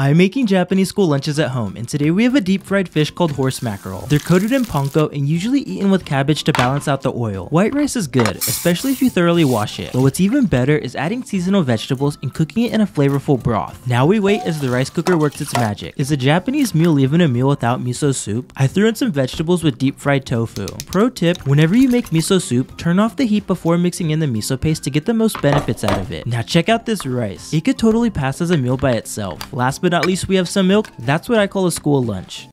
I'm making Japanese school lunches at home, and today we have a deep fried fish called horse mackerel. They're coated in panko and usually eaten with cabbage to balance out the oil. White rice is good, especially if you thoroughly wash it, but what's even better is adding seasonal vegetables and cooking it in a flavorful broth. Now we wait as the rice cooker works its magic. Is a Japanese meal even a meal without miso soup? I threw in some vegetables with deep fried tofu. Pro tip, whenever you make miso soup, turn off the heat before mixing in the miso paste to get the most benefits out of it. Now check out this rice. It could totally pass as a meal by itself. Last but not least, we have some milk. That's what I call a school lunch.